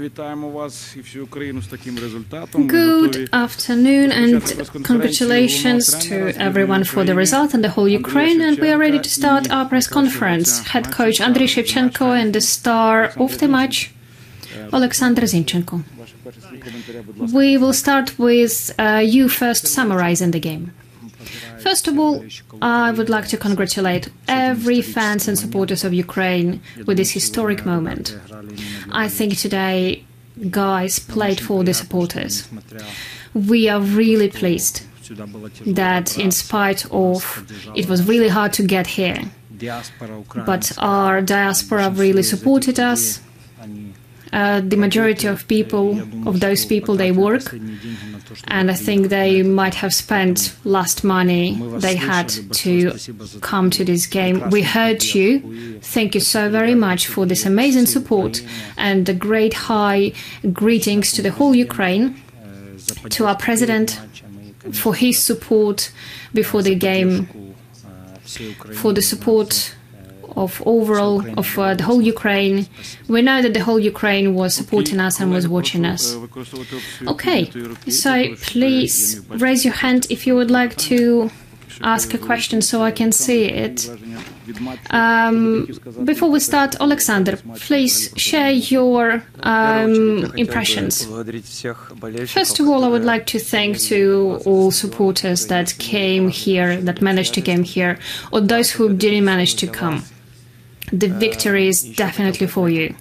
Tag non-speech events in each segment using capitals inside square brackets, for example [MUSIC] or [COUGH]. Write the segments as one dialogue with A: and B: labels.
A: Вітаємо вас і всю Україну з таким результатом.
B: Good afternoon and congratulations to everyone for the result and the whole Ukraine. And we are ready to start our press conference. Head coach Andriy Shevchenko and the star of the match, Alexander Zinchenko. We will start with uh, you first summarizing the game. First of all, I would like to congratulate every fans and supporters of Ukraine with this historic moment. I think today guys played for the supporters. We are really pleased that in spite of it was really hard to get here, but our diaspora really supported us. Uh, the majority of people, of those people, they work, and I think they might have spent last money they had to come to this game. We heard you. Thank you so very much for this amazing support and the great high greetings to the whole Ukraine, to our president for his support before the game, for the support of overall of uh, the whole Ukraine. We know that the whole Ukraine was supporting us and was watching us. Okay, so please raise your hand if you would like to ask a question so I can see it. Um, before we start, Alexander, please share your um, impressions. First of all, I would like to thank to all supporters that came here, that managed to come here, or those who didn't manage to come the victory is definitely for you.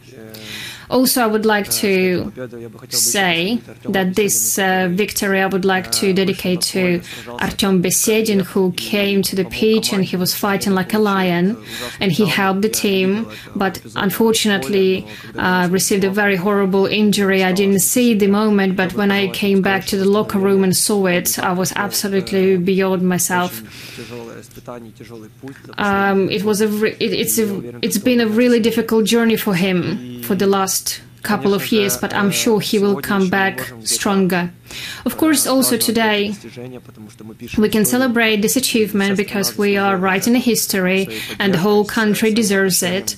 B: Also, I would like to say that this uh, victory I would like to dedicate to Artyom Besedin, who came to the pitch and he was fighting like a lion, and he helped the team, but unfortunately uh, received a very horrible injury. I didn't see the moment, but when I came back to the locker room and saw it, I was absolutely beyond myself. Um, it was a re- it, it's a it's been a really difficult journey for him for the last couple of years, but I'm sure he will come back stronger. Of course, also today we can celebrate this achievement because we are writing a history and the whole country deserves it.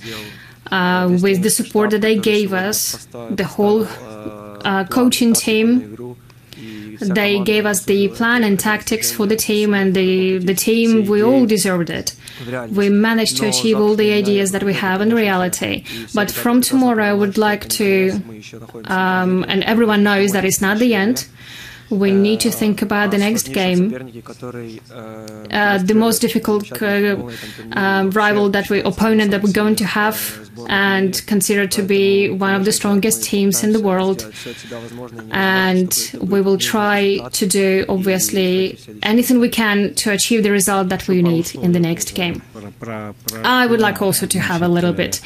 B: Uh, with the support that they gave us, the whole uh, coaching team, they gave us the plan and tactics for the team, and the, the team, we all deserved it. We managed to achieve all the ideas that we have in reality. But from tomorrow, I would like to, um, and everyone knows that it's not the end. We need to think about the next game. Uh, the most difficult uh, uh, rival that we opponent that we're going to have, and considered to be one of the strongest teams in the world. And we will try to do obviously anything we can to achieve the result that we need in the next game. I would like also to have a little bit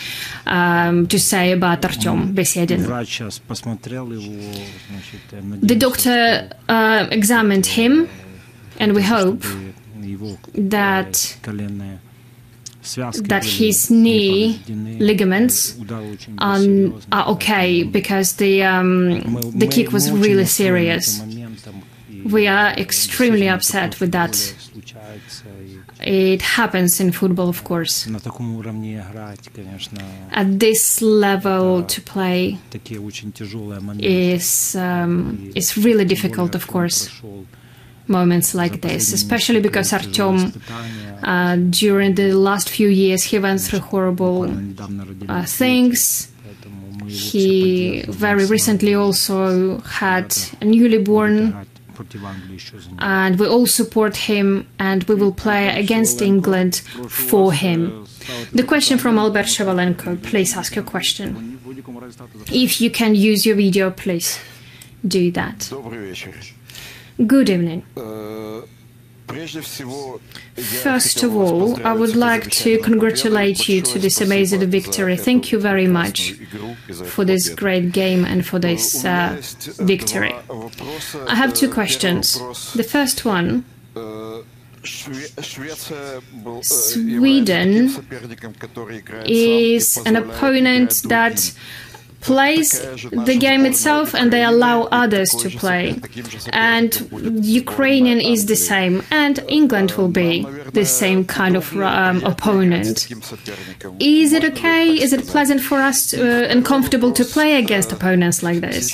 B: um, to say about Artyom Besedin. The doctor uh, examined him, and we hope that that his knee ligaments are, are okay because the um, the kick was really serious. We are extremely upset with that. It happens in football, of course. At this level, to play is um, is really difficult, of course. Moments like this, especially because Artyom, uh, during the last few years, he went through horrible uh, things. He very recently also had a newly born and we all support him and we will play against England for him. The question from Albert Shevelenko, please ask your question. If you can use your video, please do that. Good evening. Э, First of all, I would like to congratulate you to this amazing victory. Thank you very much for this great game and for this uh, victory. I have two questions. The first one Sweden is an opponent that plays the game itself and they allow others to play. And Ukrainian is the same, and England will be the same kind of um, opponent. Is it okay? Is it pleasant for us to, uh, and comfortable to play against opponents like this?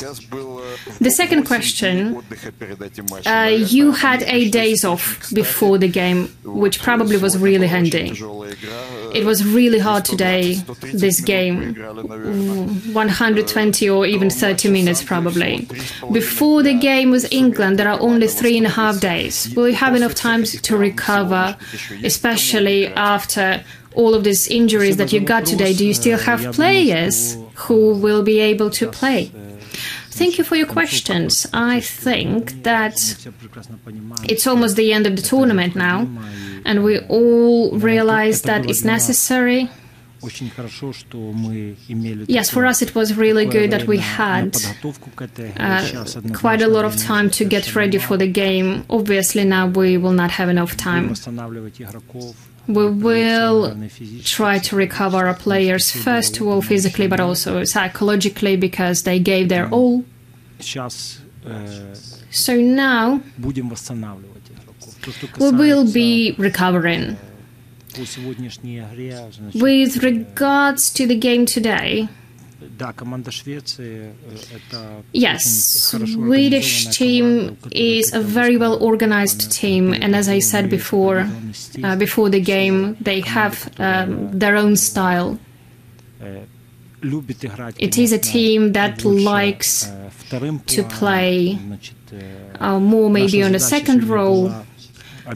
B: The second question uh, you had eight days off before the game, which probably was really handy. It was really hard today, this game. 120 or even 30 minutes, probably. Before the game with England, there are only three and a half days. Will you have enough time to recover, especially after all of these injuries that you got today? Do you still have players who will be able to play? Thank you for your questions. I think that it's almost the end of the tournament now, and we all realize that it's necessary. Yes, for us it was really good that we had uh, quite a lot of time to get ready for the game. Obviously, now we will not have enough time. We will try to recover our players, first of all physically, but also psychologically, because they gave their all. So now we will be recovering. With regards to the game today, Yes, the Swedish team is a very well organized team, and as I said before, uh, before the game, they have um, their own style. It is a team that likes to play uh, more maybe on the second row,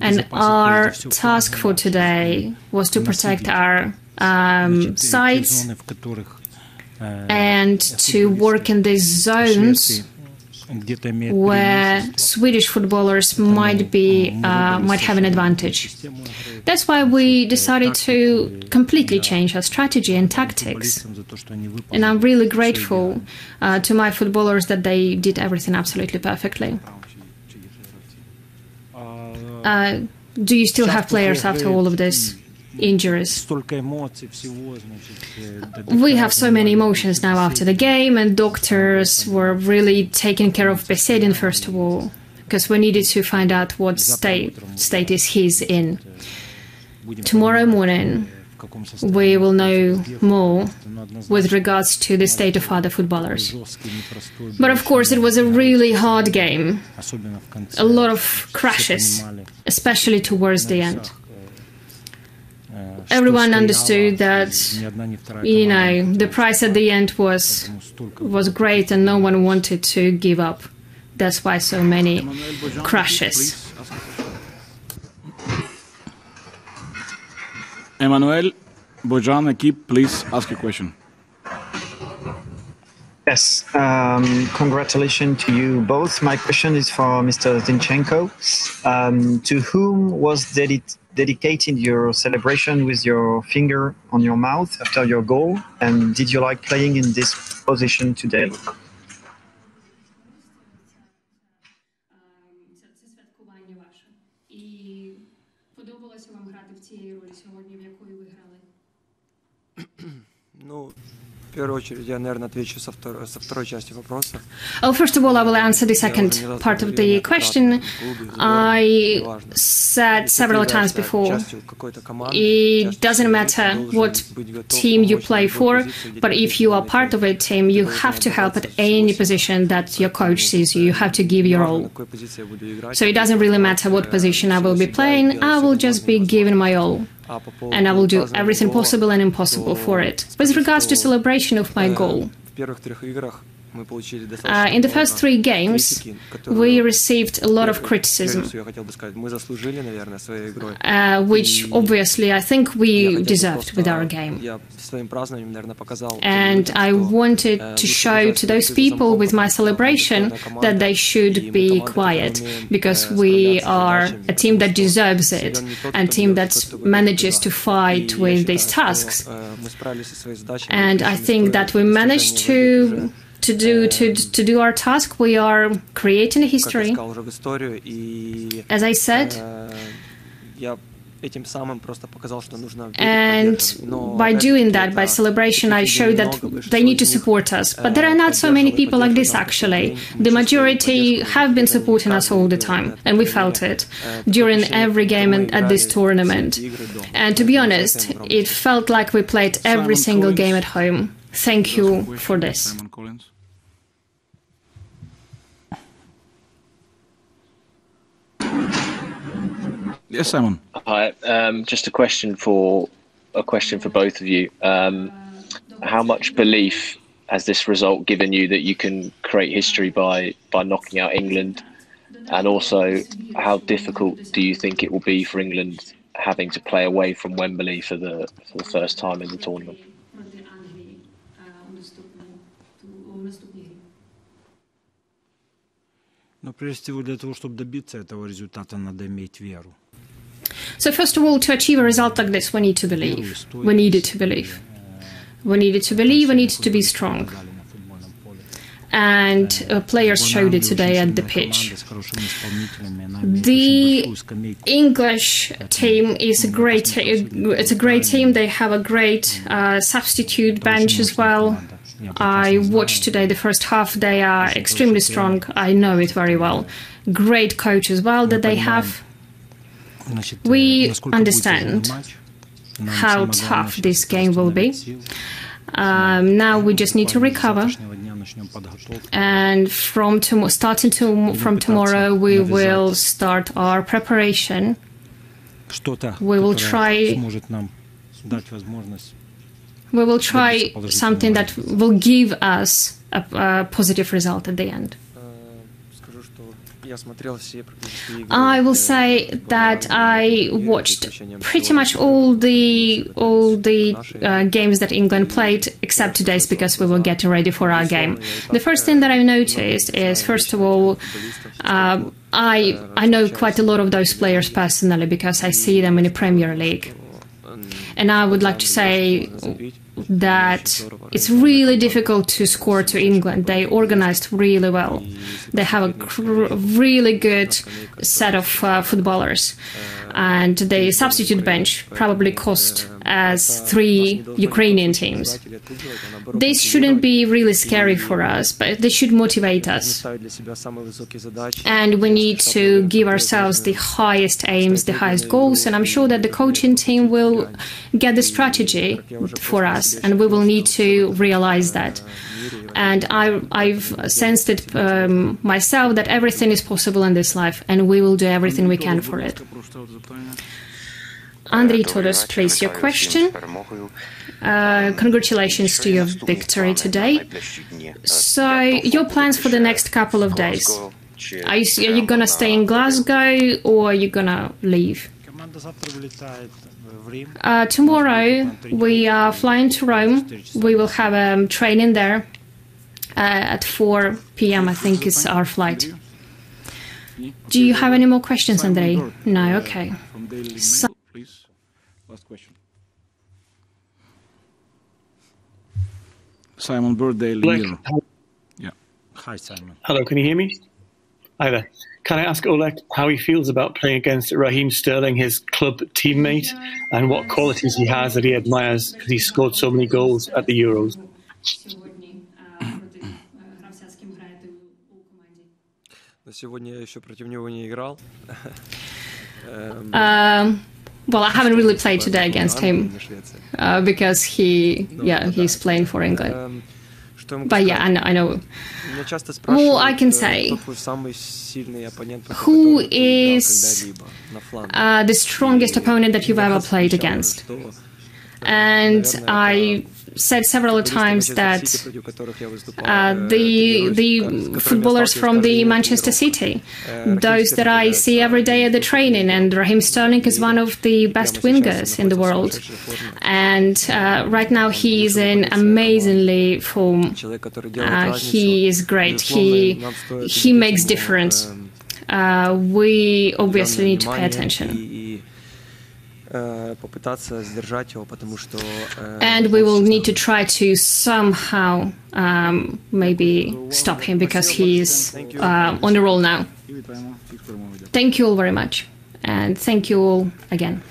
B: and our task for today was to protect our um, sides and to work in these zones where Swedish footballers might be uh, might have an advantage. That's why we decided to completely change our strategy and tactics. And I'm really grateful uh, to my footballers that they did everything absolutely perfectly. Uh, do you still have players after all of this? Injuries. We have so many emotions now after the game, and doctors were really taking care of Besedin first of all, because we needed to find out what state status he's in. Tomorrow morning, we will know more with regards to the state of other footballers. But of course, it was a really hard game. A lot of crashes, especially towards the end everyone understood that you know the price at the end was was great and no one wanted to give up. That's why so many crashes.
A: Emmanuel Bojan Ekip, please ask a question.
C: Yes, um, congratulations to you both. My question is for Mr. Zinchenko. Um, to whom was dedicated dedicating your celebration with your finger on your mouth after your goal? And did you like playing in this position today?
D: первую очередь я, наверное, отвечу со второй, со второй части вопроса.
B: Oh, first of all, I will answer the second part of the question. I said several times before, it doesn't matter what team you play for, but if you are part of a team, you have to help at any position that your coach sees you. You have to give your all. So it doesn't really matter what position I will be playing, I will just be giving my all and I will do everything possible and impossible for it. With regards to celebration of my goal, uh, in the first three games, we received a lot of criticism, uh, which obviously I think we deserved with our game. And I wanted to show to those people with my celebration that they should be quiet because we are a team that deserves it, and team that manages to fight with these tasks. And I think that we managed to to do to to do our task. We are creating a history. As I said. And by doing that, by celebration, I show that they need to support us. But there are not so many people like this, actually. The majority have been supporting us all the time, and we felt it during every game at this tournament. And to be honest, it felt like we played every single game at home. Thank you for this.
A: Yes, Simon.
E: Hi. Um, just a question for a question for both of you. Um, how much belief has this result given you that you can create history by by knocking out England? And also, how difficult do you think it will be for England having to play away from Wembley for the for the first time in the tournament?
F: Но прежде всего для того, чтобы добиться этого результата, надо иметь веру.
B: So first of all, to achieve a result like this, we need to believe. We needed to believe. We needed to believe. We needed to be strong. And uh, players showed it today at the pitch. The English team is a great. It's a great team. They have a great uh, substitute bench as well. I watched today the first half. They are extremely strong. I know it very well. Great coach as well that they have. We understand how tough this game will be. Um, now we just need to recover. And from tom- starting to, from tomorrow, we will start our preparation. We will try. We will try something that will give us a, a positive result at the end. I will say that I watched pretty much all the all the uh, games that England played, except today's because we were getting ready for our game. The first thing that I noticed is, first of all, uh, I I know quite a lot of those players personally because I see them in the Premier League, and I would like to say that it's really difficult to score to England. They organized really well. They have a really good set of uh, footballers. And the substitute bench probably cost as three Ukrainian teams. This shouldn't be really scary for us, but they should motivate us. And we need to give ourselves the highest aims, the highest goals, and I'm sure that the coaching team will get the strategy for us, and we will need to realize that. And I, I've sensed it um, myself that everything is possible in this life, and we will do everything we can for it. Andrei Todos, please, your question. Uh, congratulations to your victory today. So, your plans for the next couple of days? Are you, are you gonna stay in Glasgow or are you gonna leave? Uh, tomorrow we are flying to Rome. We will have a um, training there uh, at 4 p.m. I think is our flight. Do you have any more questions, Andrei? No, okay. So
A: Last question. Simon Bird, Daily Mirror. Yeah.
F: Hi, Simon.
G: Hello, can you hear me? Hi there. Can I ask Oleg how he feels about playing against Raheem Sterling, his club teammate, and what qualities he has that he admires because he scored so many goals at the Euros?
D: Сегодня я еще против него не играл. [LAUGHS]
B: Um, well, I haven't really played today against him uh, because he, yeah, he's playing for England. But yeah, I know. I know. All I can say, who is uh, the strongest opponent that you've ever played against? And I said several times that uh, the the footballers from the Manchester City, those that I see every day at the training, and Raheem Sterling is one of the best wingers in the world, and uh, right now he is in amazingly form. Uh, he is great. He he makes difference. Uh, we obviously need to pay attention. And we will need to try to somehow um, maybe stop him because he is uh, on the roll now. Thank you all very much. And thank you all again.